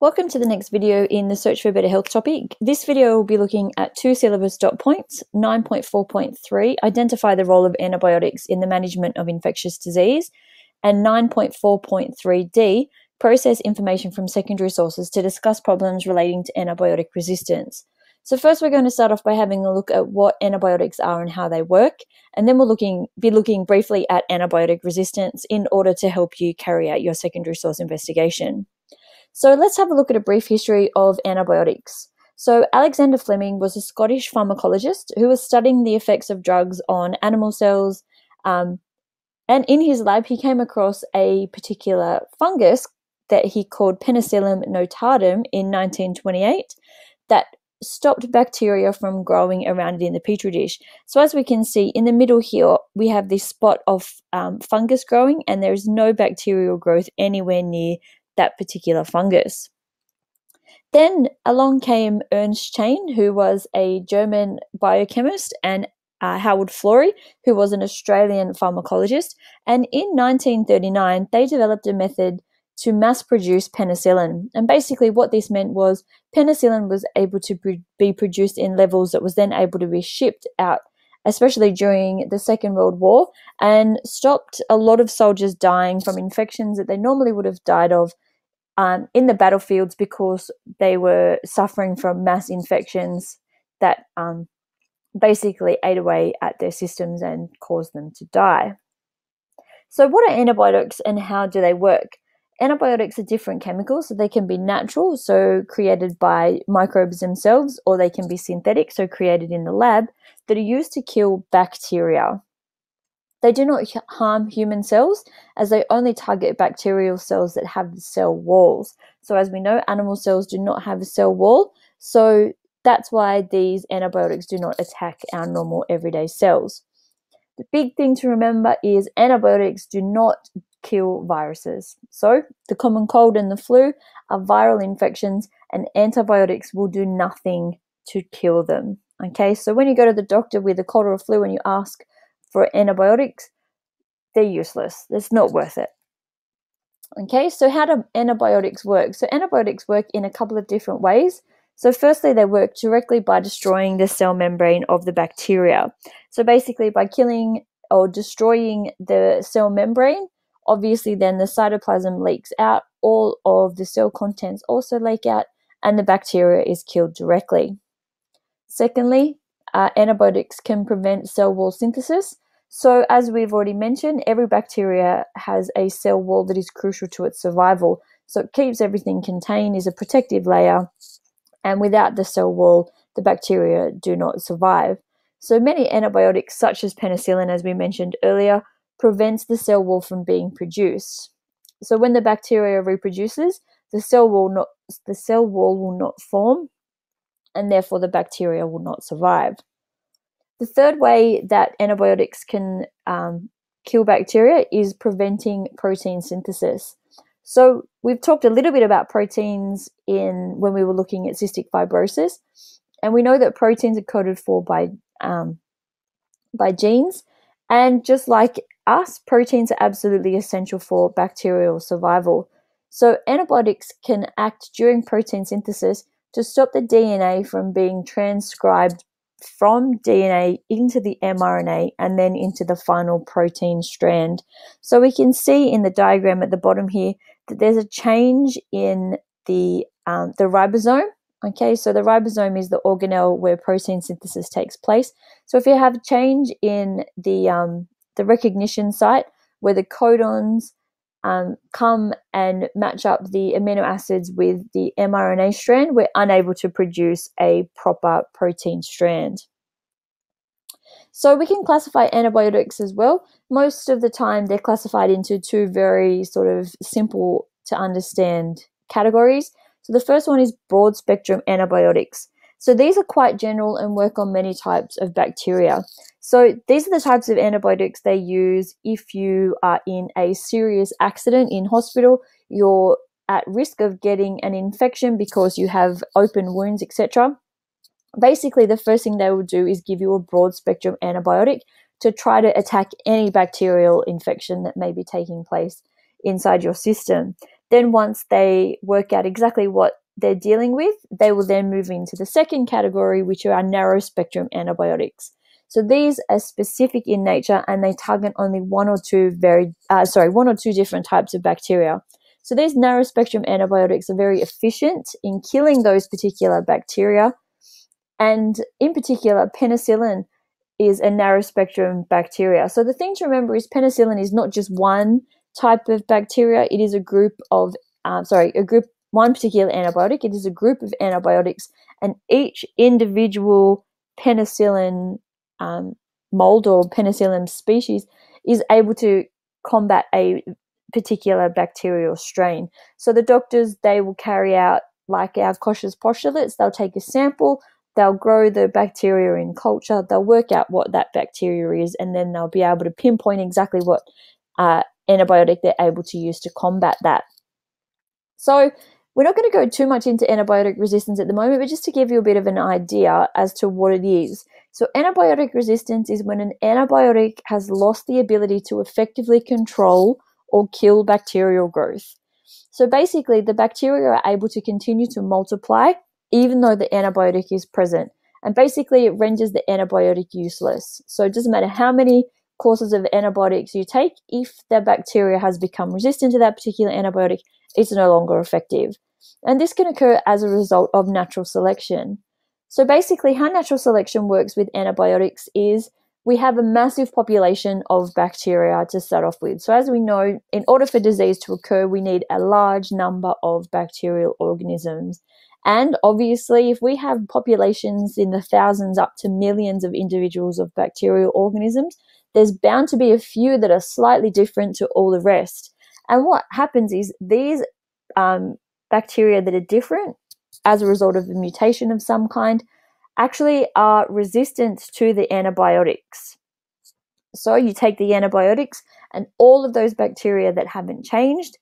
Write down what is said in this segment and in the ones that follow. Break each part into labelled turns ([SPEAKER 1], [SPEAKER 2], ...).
[SPEAKER 1] Welcome to the next video in the Search for Better Health topic. This video will be looking at two syllabus dot points, 9.4.3, identify the role of antibiotics in the management of infectious disease, and 9.4.3d, process information from secondary sources to discuss problems relating to antibiotic resistance. So first we're going to start off by having a look at what antibiotics are and how they work, and then we'll looking, be looking briefly at antibiotic resistance in order to help you carry out your secondary source investigation. So let's have a look at a brief history of antibiotics. So, Alexander Fleming was a Scottish pharmacologist who was studying the effects of drugs on animal cells. Um, and in his lab, he came across a particular fungus that he called Penicillium notatum in 1928 that stopped bacteria from growing around it in the petri dish. So, as we can see in the middle here, we have this spot of um, fungus growing, and there is no bacterial growth anywhere near that particular fungus. Then along came Ernst Chain, who was a German biochemist, and uh, Howard Florey, who was an Australian pharmacologist. And in 1939, they developed a method to mass produce penicillin. And basically, what this meant was penicillin was able to be produced in levels that was then able to be shipped out, especially during the Second World War, and stopped a lot of soldiers dying from infections that they normally would have died of um, in the battlefields because they were suffering from mass infections that um, basically ate away at their systems and caused them to die. So, what are antibiotics and how do they work? Antibiotics are different chemicals, so they can be natural, so created by microbes themselves, or they can be synthetic, so created in the lab, that are used to kill bacteria. They do not harm human cells as they only target bacterial cells that have cell walls. So, as we know, animal cells do not have a cell wall. So, that's why these antibiotics do not attack our normal everyday cells. The big thing to remember is antibiotics do not kill viruses. So, the common cold and the flu are viral infections, and antibiotics will do nothing to kill them. Okay, so when you go to the doctor with a cold or a flu and you ask for antibiotics, they're useless. It's not worth it. Okay, so how do antibiotics work? So, antibiotics work in a couple of different ways. So, firstly, they work directly by destroying the cell membrane of the bacteria. So, basically, by killing or destroying the cell membrane, obviously, then the cytoplasm leaks out, all of the cell contents also leak out, and the bacteria is killed directly. Secondly, uh, antibiotics can prevent cell wall synthesis. So, as we've already mentioned, every bacteria has a cell wall that is crucial to its survival. So, it keeps everything contained, is a protective layer, and without the cell wall, the bacteria do not survive. So, many antibiotics, such as penicillin, as we mentioned earlier, prevents the cell wall from being produced. So, when the bacteria reproduces, the cell wall not the cell wall will not form, and therefore the bacteria will not survive. The third way that antibiotics can um, kill bacteria is preventing protein synthesis. So we've talked a little bit about proteins in when we were looking at cystic fibrosis, and we know that proteins are coded for by um, by genes, and just like us, proteins are absolutely essential for bacterial survival. So antibiotics can act during protein synthesis to stop the DNA from being transcribed from DNA into the mRNA and then into the final protein strand. So we can see in the diagram at the bottom here that there's a change in the um, the ribosome. Okay, so the ribosome is the organelle where protein synthesis takes place. So if you have a change in the um, the recognition site where the codons um, come and match up the amino acids with the mRNA strand, we're unable to produce a proper protein strand. So we can classify antibiotics as well. Most of the time, they're classified into two very sort of simple to understand categories. So the first one is broad spectrum antibiotics. So these are quite general and work on many types of bacteria. So these are the types of antibiotics they use if you are in a serious accident in hospital, you're at risk of getting an infection because you have open wounds, etc. Basically, the first thing they will do is give you a broad spectrum antibiotic to try to attack any bacterial infection that may be taking place inside your system. Then, once they work out exactly what they're dealing with, they will then move into the second category, which are our narrow spectrum antibiotics. So these are specific in nature and they target only one or two very, uh, sorry, one or two different types of bacteria. So these narrow spectrum antibiotics are very efficient in killing those particular bacteria. And in particular, penicillin is a narrow spectrum bacteria. So the thing to remember is penicillin is not just one type of bacteria, it is a group of, uh, sorry, a group, one particular antibiotic. It is a group of antibiotics, and each individual penicillin um, mold or penicillin species is able to combat a particular bacterial strain. So the doctors they will carry out like our Koch's postulates. They'll take a sample, they'll grow the bacteria in culture, they'll work out what that bacteria is, and then they'll be able to pinpoint exactly what uh, antibiotic they're able to use to combat that. So we're not going to go too much into antibiotic resistance at the moment, but just to give you a bit of an idea as to what it is. So, antibiotic resistance is when an antibiotic has lost the ability to effectively control or kill bacterial growth. So, basically, the bacteria are able to continue to multiply even though the antibiotic is present. And basically, it renders the antibiotic useless. So, it doesn't matter how many courses of antibiotics you take, if the bacteria has become resistant to that particular antibiotic, it's no longer effective. And this can occur as a result of natural selection. So basically, how natural selection works with antibiotics is we have a massive population of bacteria to start off with. So, as we know, in order for disease to occur, we need a large number of bacterial organisms. And obviously, if we have populations in the thousands up to millions of individuals of bacterial organisms, there's bound to be a few that are slightly different to all the rest. And what happens is these um, bacteria that are different as a result of a mutation of some kind actually are resistant to the antibiotics. So you take the antibiotics, and all of those bacteria that haven't changed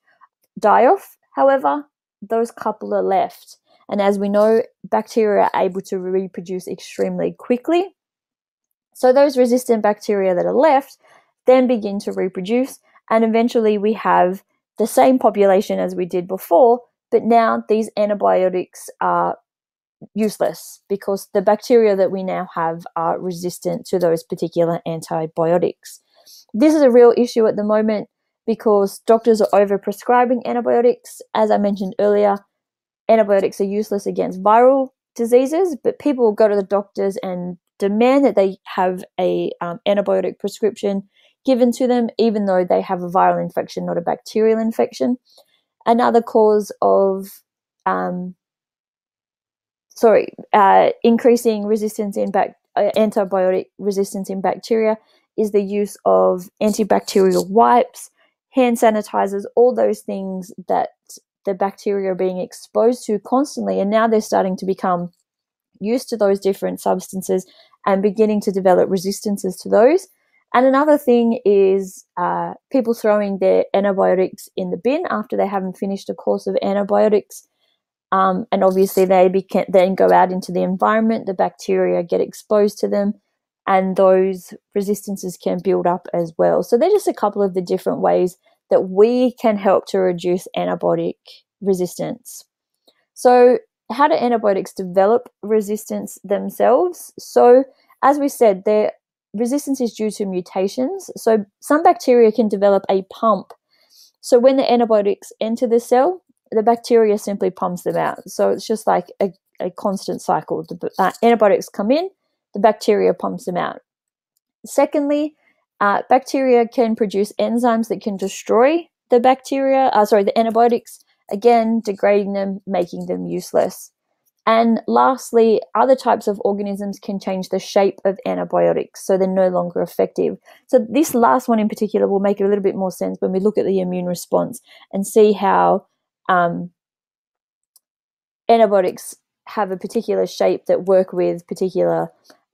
[SPEAKER 1] die off. However, those couple are left. And as we know, bacteria are able to reproduce extremely quickly. So those resistant bacteria that are left then begin to reproduce, and eventually we have the same population as we did before, but now these antibiotics are useless because the bacteria that we now have are resistant to those particular antibiotics. This is a real issue at the moment because doctors are overprescribing antibiotics. As I mentioned earlier, antibiotics are useless against viral diseases, but people go to the doctors and demand that they have a um, antibiotic prescription given to them, even though they have a viral infection, not a bacterial infection. Another cause of um, sorry, uh, increasing resistance in bac- uh, antibiotic resistance in bacteria is the use of antibacterial wipes, hand sanitizers, all those things that the bacteria are being exposed to constantly, and now they're starting to become used to those different substances and beginning to develop resistances to those. And another thing is uh, people throwing their antibiotics in the bin after they haven't finished a course of antibiotics. Um, and obviously, they beca- then go out into the environment, the bacteria get exposed to them, and those resistances can build up as well. So, they're just a couple of the different ways that we can help to reduce antibiotic resistance. So, how do antibiotics develop resistance themselves? So, as we said, their resistance is due to mutations. So, some bacteria can develop a pump. So, when the antibiotics enter the cell, the bacteria simply pumps them out. So it's just like a, a constant cycle. The uh, antibiotics come in, the bacteria pumps them out. Secondly, uh, bacteria can produce enzymes that can destroy the bacteria, uh, sorry, the antibiotics, again, degrading them, making them useless. And lastly, other types of organisms can change the shape of antibiotics, so they're no longer effective. So, this last one in particular will make a little bit more sense when we look at the immune response and see how um, antibiotics have a particular shape that work with particular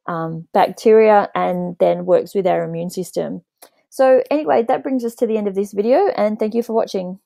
[SPEAKER 1] um, bacteria and then works with our immune system. So anyway, that brings us to the end of this video and thank you for watching.